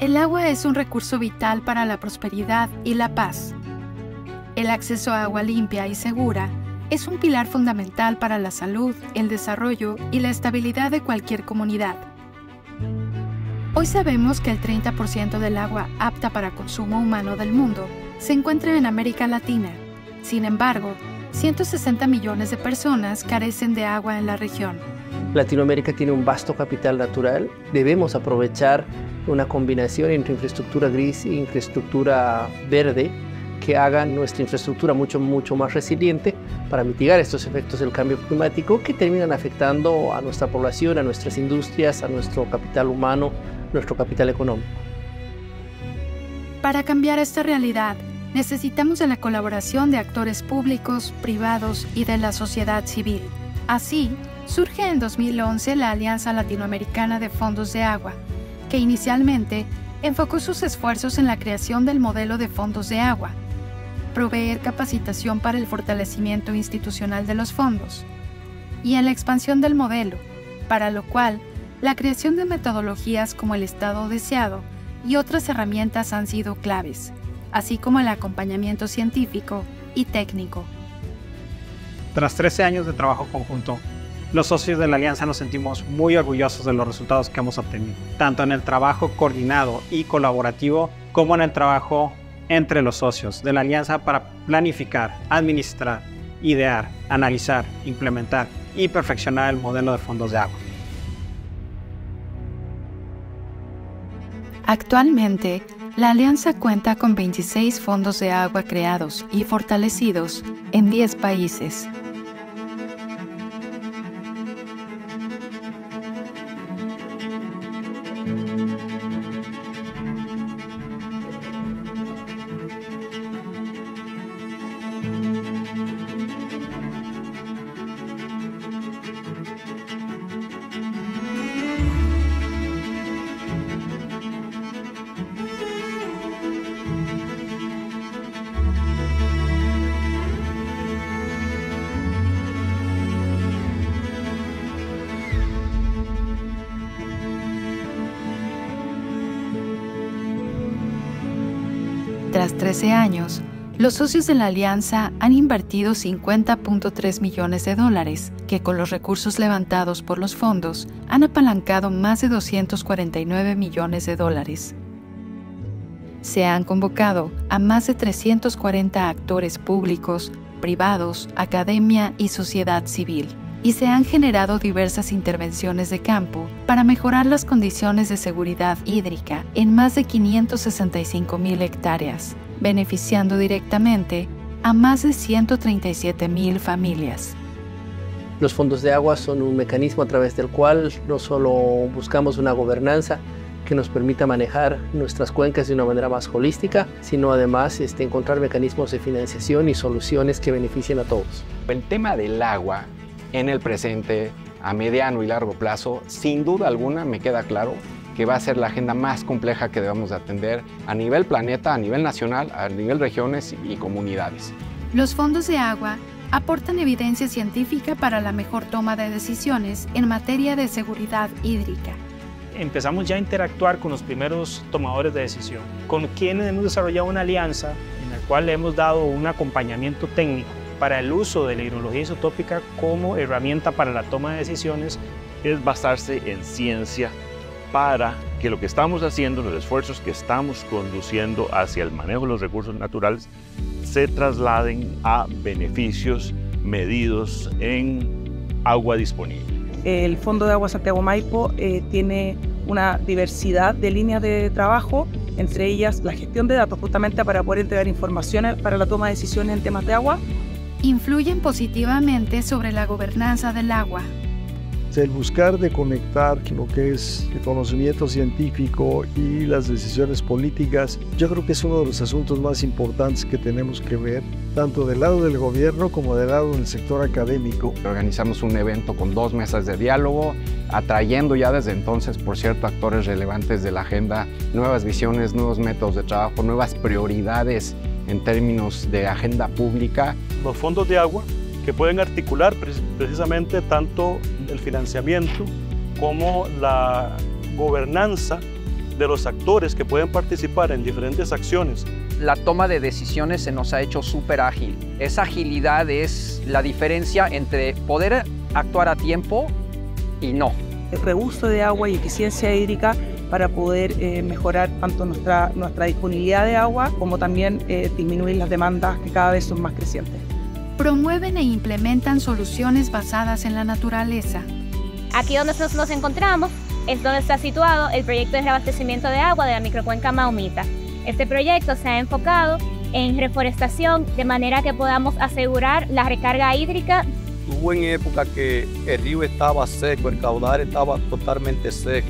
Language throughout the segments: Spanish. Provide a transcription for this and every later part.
El agua es un recurso vital para la prosperidad y la paz. El acceso a agua limpia y segura es un pilar fundamental para la salud, el desarrollo y la estabilidad de cualquier comunidad. Hoy sabemos que el 30% del agua apta para consumo humano del mundo se encuentra en América Latina. Sin embargo, 160 millones de personas carecen de agua en la región. Latinoamérica tiene un vasto capital natural. Debemos aprovechar una combinación entre infraestructura gris e infraestructura verde que haga nuestra infraestructura mucho, mucho más resiliente para mitigar estos efectos del cambio climático que terminan afectando a nuestra población, a nuestras industrias, a nuestro capital humano, nuestro capital económico. Para cambiar esta realidad, necesitamos de la colaboración de actores públicos, privados y de la sociedad civil. Así, surge en 2011 la Alianza Latinoamericana de Fondos de Agua, que inicialmente enfocó sus esfuerzos en la creación del modelo de fondos de agua, proveer capacitación para el fortalecimiento institucional de los fondos y en la expansión del modelo, para lo cual la creación de metodologías como el estado deseado y otras herramientas han sido claves, así como el acompañamiento científico y técnico. Tras 13 años de trabajo conjunto, los socios de la alianza nos sentimos muy orgullosos de los resultados que hemos obtenido, tanto en el trabajo coordinado y colaborativo como en el trabajo entre los socios de la alianza para planificar, administrar, idear, analizar, implementar y perfeccionar el modelo de fondos de agua. Actualmente, la alianza cuenta con 26 fondos de agua creados y fortalecidos en 10 países Tras 13 años, los socios de la alianza han invertido 50.3 millones de dólares, que con los recursos levantados por los fondos han apalancado más de 249 millones de dólares. Se han convocado a más de 340 actores públicos, privados, academia y sociedad civil y se han generado diversas intervenciones de campo para mejorar las condiciones de seguridad hídrica en más de 565 mil hectáreas, beneficiando directamente a más de 137 mil familias. Los fondos de agua son un mecanismo a través del cual no solo buscamos una gobernanza que nos permita manejar nuestras cuencas de una manera más holística, sino además este, encontrar mecanismos de financiación y soluciones que beneficien a todos. El tema del agua en el presente, a mediano y largo plazo, sin duda alguna me queda claro que va a ser la agenda más compleja que debemos de atender a nivel planeta, a nivel nacional, a nivel regiones y comunidades. Los fondos de agua aportan evidencia científica para la mejor toma de decisiones en materia de seguridad hídrica. Empezamos ya a interactuar con los primeros tomadores de decisión, con quienes hemos desarrollado una alianza en la cual le hemos dado un acompañamiento técnico para el uso de la hidrología isotópica como herramienta para la toma de decisiones es basarse en ciencia para que lo que estamos haciendo, los esfuerzos que estamos conduciendo hacia el manejo de los recursos naturales, se trasladen a beneficios medidos en agua disponible. El Fondo de Agua Santiago Maipo eh, tiene una diversidad de líneas de trabajo, entre ellas la gestión de datos, justamente para poder entregar información para la toma de decisiones en temas de agua, influyen positivamente sobre la gobernanza del agua. El buscar de conectar lo que es el conocimiento científico y las decisiones políticas, yo creo que es uno de los asuntos más importantes que tenemos que ver, tanto del lado del gobierno como del lado del sector académico. Organizamos un evento con dos mesas de diálogo, atrayendo ya desde entonces, por cierto, actores relevantes de la agenda, nuevas visiones, nuevos métodos de trabajo, nuevas prioridades en términos de agenda pública. Los fondos de agua que pueden articular precisamente tanto el financiamiento como la gobernanza de los actores que pueden participar en diferentes acciones. La toma de decisiones se nos ha hecho súper ágil. Esa agilidad es la diferencia entre poder actuar a tiempo y no. El reuso de agua y eficiencia hídrica para poder eh, mejorar tanto nuestra, nuestra disponibilidad de agua como también eh, disminuir las demandas que cada vez son más crecientes. Promueven e implementan soluciones basadas en la naturaleza. Aquí donde nosotros nos encontramos es donde está situado el proyecto de reabastecimiento de agua de la microcuenca Maumita. Este proyecto se ha enfocado en reforestación de manera que podamos asegurar la recarga hídrica. Hubo en época que el río estaba seco, el caudal estaba totalmente seco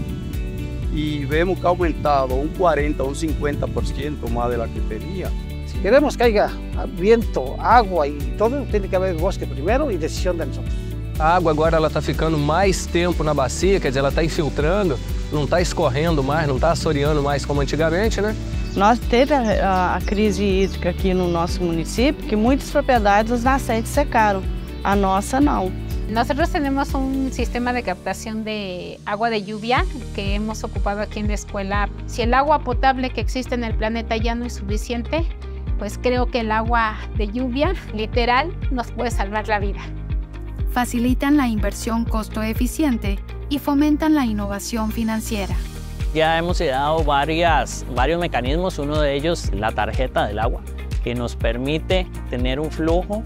y vemos que ha aumentado un 40 o un 50% más de la que tenía. Si queremos que haya viento, agua y todo, tiene que haber bosque primero y decisión de nosotros. A água agora ela está ficando mais tempo na bacia, quer dizer, ela está infiltrando, não está escorrendo mais, não está assoreando mais como antigamente, né? Nós teve a, a, crise hídrica aqui no nosso município, que muitas propriedades as nascentes secaram, a nossa não. Nosotros tenemos un sistema de captación de agua de lluvia que hemos ocupado aquí en la escuela. Si el agua potable que existe el planeta ya no es suficiente, pues creo que el agua de lluvia, literal, nos puede salvar la vida facilitan la inversión costo eficiente y fomentan la innovación financiera. Ya hemos ideado varias, varios mecanismos, uno de ellos la tarjeta del agua, que nos permite tener un flujo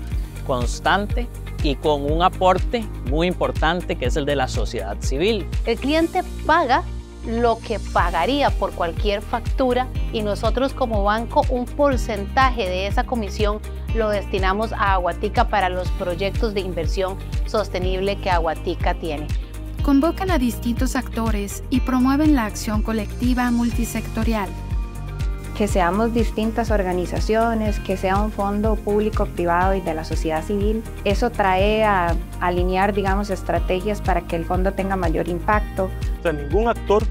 constante y con un aporte muy importante que es el de la sociedad civil. El cliente paga lo que pagaría por cualquier factura y nosotros como banco un porcentaje de esa comisión lo destinamos a Aguatica para los proyectos de inversión sostenible que Aguatica tiene. Convocan a distintos actores y promueven la acción colectiva multisectorial. Que seamos distintas organizaciones, que sea un fondo público, privado y de la sociedad civil, eso trae a alinear, digamos, estrategias para que el fondo tenga mayor impacto. O sea, ningún actor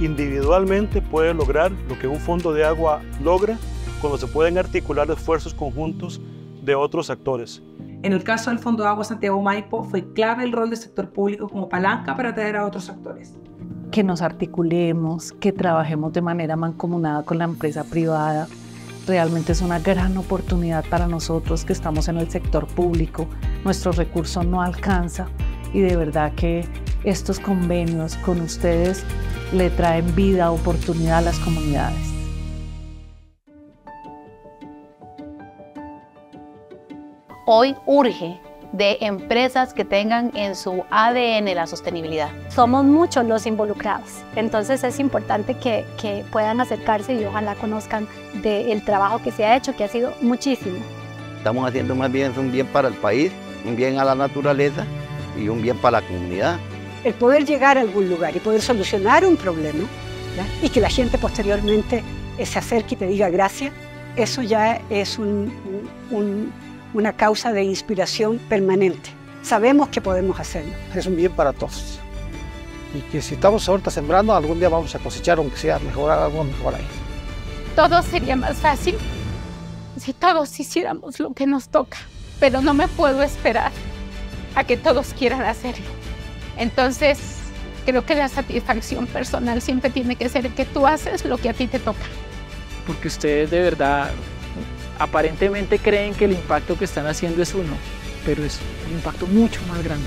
individualmente puede lograr lo que un fondo de agua logra cuando se pueden articular esfuerzos conjuntos de otros actores. En el caso del Fondo de Agua Santiago Maipo fue clave el rol del sector público como palanca para atraer a otros actores. Que nos articulemos, que trabajemos de manera mancomunada con la empresa privada. Realmente es una gran oportunidad para nosotros que estamos en el sector público. Nuestro recurso no alcanza y de verdad que estos convenios con ustedes le traen vida, oportunidad a las comunidades. Hoy urge de empresas que tengan en su ADN la sostenibilidad. Somos muchos los involucrados, entonces es importante que, que puedan acercarse y ojalá conozcan del trabajo que se ha hecho, que ha sido muchísimo. Estamos haciendo más bien un bien para el país, un bien a la naturaleza y un bien para la comunidad. El poder llegar a algún lugar y poder solucionar un problema y que la gente posteriormente se acerque y te diga gracias, eso ya es un, un una causa de inspiración permanente. Sabemos que podemos hacerlo. Es un bien para todos. Y que si estamos ahorita sembrando, algún día vamos a cosechar, aunque sea mejorar algo mejor ahí. Todo sería más fácil si todos hiciéramos lo que nos toca, pero no me puedo esperar a que todos quieran hacerlo. Entonces, creo que la satisfacción personal siempre tiene que ser que tú haces lo que a ti te toca. Porque ustedes de verdad aparentemente creen que el impacto que están haciendo es uno, pero es un impacto mucho más grande.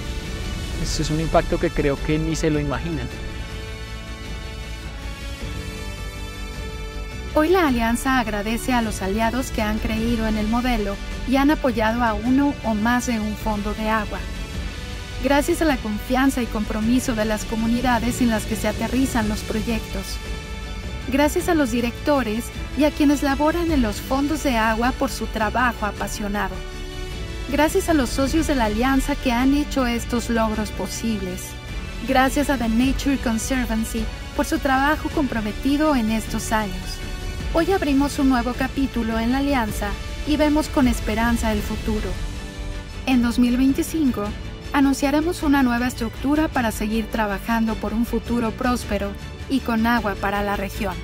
Eso es un impacto que creo que ni se lo imaginan. Hoy la Alianza agradece a los aliados que han creído en el modelo y han apoyado a uno o más de un fondo de agua. Gracias a la confianza y compromiso de las comunidades en las que se aterrizan los proyectos gracias a los directores y a quienes laboran en los fondos de agua por su trabajo apasionado. Gracias a los socios de la alianza que han hecho estos logros posibles. Gracias a The Nature Conservancy por su trabajo comprometido en estos años. Hoy abrimos un nuevo capítulo en la alianza y vemos con esperanza el futuro. En 2025, anunciaremos una nueva estructura para seguir trabajando por un futuro próspero y con agua para la región.